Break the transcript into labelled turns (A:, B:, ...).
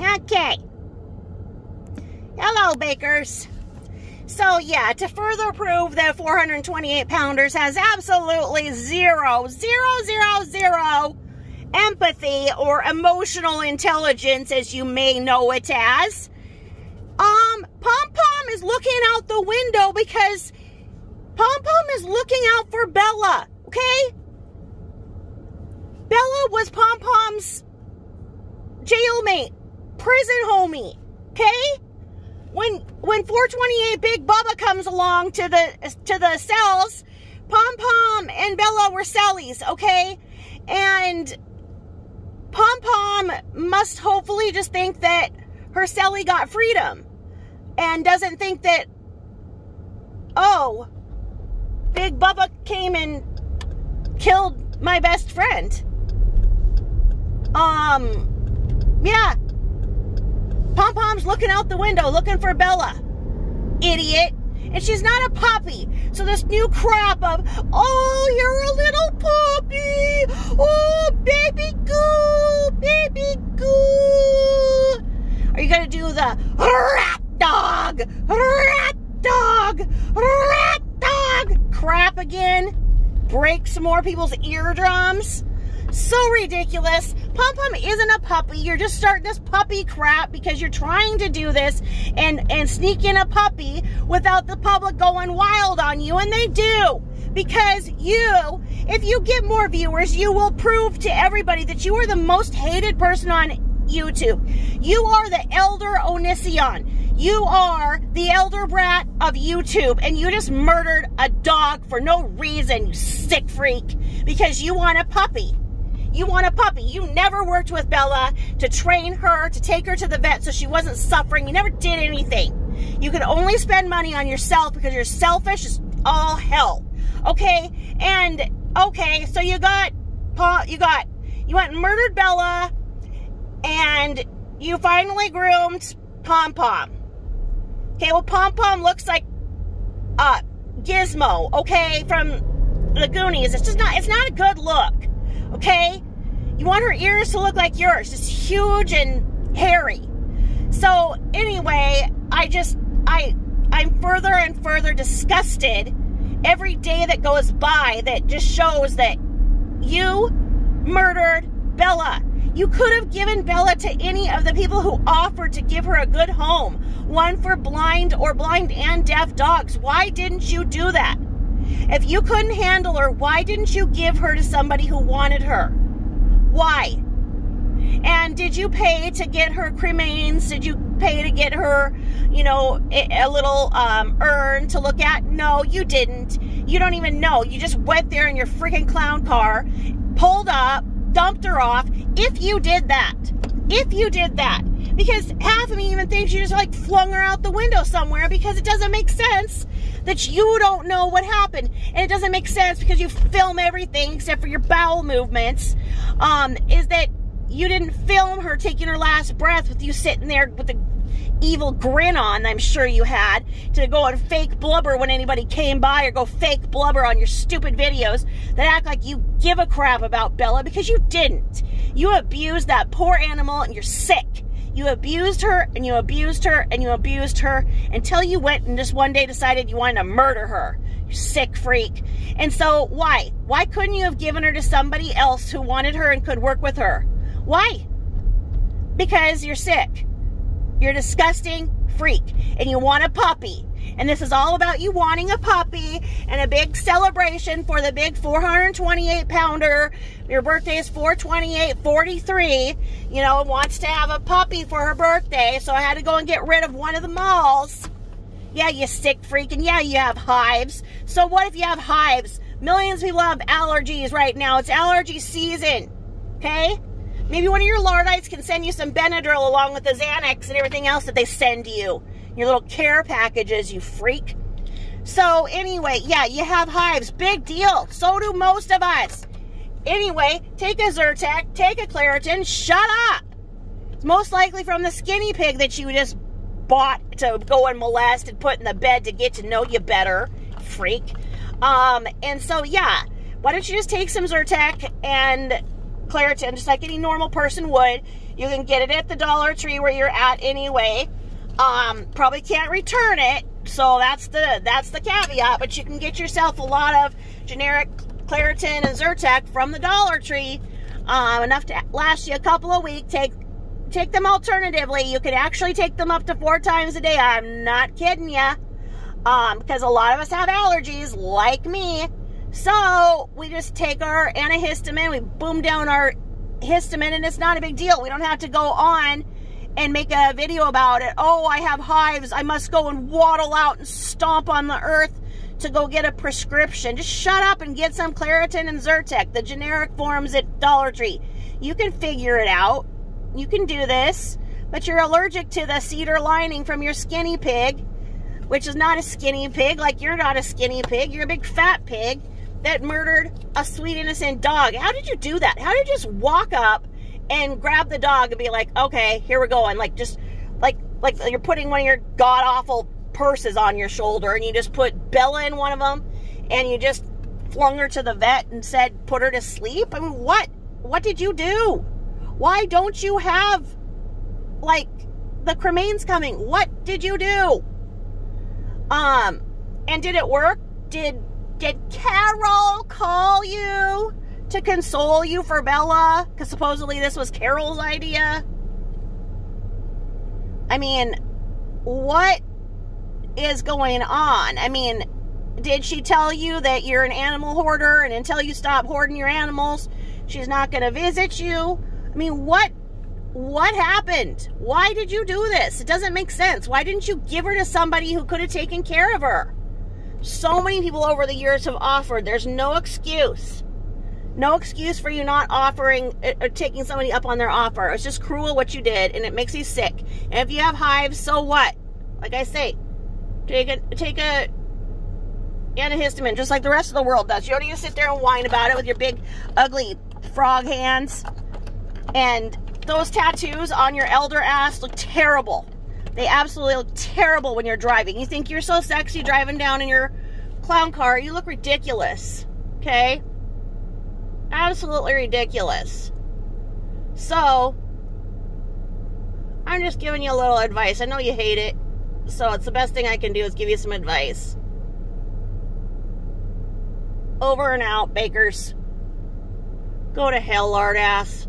A: Okay. Hello, bakers. So, yeah, to further prove that 428 pounders has absolutely zero, zero, zero, zero empathy or emotional intelligence, as you may know it as, um, Pom Pom is looking out the window because Pom Pom is looking out for Bella, okay? Bella was Pom Pom's jailmate, prison homie, okay? When when 428 Big Bubba comes along to the to the cells, Pom Pom and Bella were cellies, okay? And Pom Pom must hopefully just think that her cellie got freedom and doesn't think that, oh, Big Bubba came and killed my best friend. Um, yeah. Pom Pom's looking out the window looking for Bella. Idiot. And she's not a puppy. So this new crop of, oh, you're a little puppy. Oh, baby goo, baby goo. Are you going to do the rat dog, rat dog, rat dog crap again? Break some more people's eardrums? So ridiculous. Pom Pom isn't a puppy. You're just starting this puppy crap because you're trying to do this and, and sneak in a puppy without the public going wild on you. And they do. Because you, if you get more viewers, you will prove to everybody that you are the most hated person on YouTube. You are the elder Onision. You are the elder brat of YouTube, and you just murdered a dog for no reason, you sick freak, because you want a puppy. You want a puppy. You never worked with Bella to train her, to take her to the vet so she wasn't suffering. You never did anything. You could only spend money on yourself because you're selfish as all hell. Okay? And, okay, so you got, you got, you went and murdered Bella, and you finally groomed Pom Pom. Okay, well, Pom Pom looks like, uh, Gizmo, okay, from the Goonies. It's just not, it's not a good look, okay? You want her ears to look like yours, just huge and hairy. So anyway, I just I I'm further and further disgusted every day that goes by that just shows that you murdered Bella. You could have given Bella to any of the people who offered to give her a good home, one for blind or blind and deaf dogs. Why didn't you do that? If you couldn't handle her, why didn't you give her to somebody who wanted her? Why? And did you pay to get her cremains? Did you pay to get her, you know, a, little um, urn to look at? No, you didn't. You don't even know. You just went there in your freaking clown car, pulled up, dumped her off. If you did that, if you did that, because half of me even thinks you just like flung her out the window somewhere because it doesn't make sense that you don't know what happened. And it doesn't make sense because you film everything except for your bowel movements. Um, is that you didn't film her taking her last breath with you sitting there with the evil grin on, I'm sure you had, to go and fake blubber when anybody came by or go fake blubber on your stupid videos that act like you give a crap about Bella because you didn't. You abused that poor animal and you're sick. You abused her and you abused her and you abused her until you went and just one day decided you wanted to murder her. You sick freak. And so why? Why couldn't you have given her to somebody else who wanted her and could work with her? Why? Because you're sick. You're a disgusting freak and you want a puppy. And this is all about you wanting a puppy and a big celebration for the big 428 pounder. Your birthday is 428, 43. You know, wants to have a puppy for her birthday. So I had to go and get rid of one of the malls. Yeah, you sick freak. And yeah, you have hives. So what if you have hives? Millions of people have allergies right now. It's allergy season. Okay? Maybe one of your Lardites can send you some Benadryl along with the Xanax and everything else that they send you your little care packages, you freak. So anyway, yeah, you have hives. Big deal. So do most of us. Anyway, take a Zyrtec, take a Claritin, shut up. It's most likely from the skinny pig that you just bought to go and molest and put in the bed to get to know you better, freak. Um, and so, yeah, why don't you just take some Zyrtec and Claritin just like any normal person would. You can get it at the Dollar Tree where you're at anyway. Um, probably can't return it, so that's the that's the caveat. But you can get yourself a lot of generic Claritin and Zyrtec from the Dollar Tree, um, enough to last you a couple of weeks. Take take them alternatively. You can actually take them up to four times a day. I'm not kidding you, um, because a lot of us have allergies, like me. So we just take our antihistamine, we boom down our histamine, and it's not a big deal. We don't have to go on and make a video about it. Oh, I have hives. I must go and waddle out and stomp on the earth to go get a prescription. Just shut up and get some Claritin and Zyrtec, the generic forms at Dollar Tree. You can figure it out. You can do this, but you're allergic to the cedar lining from your skinny pig, which is not a skinny pig, like you're not a skinny pig. You're a big fat pig that murdered a sweet innocent dog. How did you do that? How did you just walk up and grab the dog and be like, okay, here we go, and like just like like you're putting one of your god awful purses on your shoulder, and you just put Bella in one of them, and you just flung her to the vet and said, put her to sleep. I mean, what? What did you do? Why don't you have like the cremains coming? What did you do? Um, and did it work? Did did Carol call you? To console you for Bella? Because supposedly this was Carol's idea. I mean, what is going on? I mean, did she tell you that you're an animal hoarder and until you stop hoarding your animals, she's not going to visit you? I mean, what what happened? Why did you do this? It doesn't make sense. Why didn't you give her to somebody who could have taken care of her? So many people over the years have offered. There's no excuse. No excuse for you not offering or uh, uh, taking somebody up on their offer. It's just cruel what you did, and it makes you sick. And if you have hives, so what? Like I say, take a take a antihistamine, just like the rest of the world does. You don't need to sit there and whine about it with your big, ugly frog hands. And those tattoos on your elder ass look terrible. They absolutely look terrible when you're driving. You think you're so sexy driving down in your clown car. You look ridiculous. Okay? Absolutely ridiculous. So, I'm just giving you a little advice. I know you hate it, so it's the best thing I can do is give you some advice. Over and out, bakers. Go to hell, lard ass.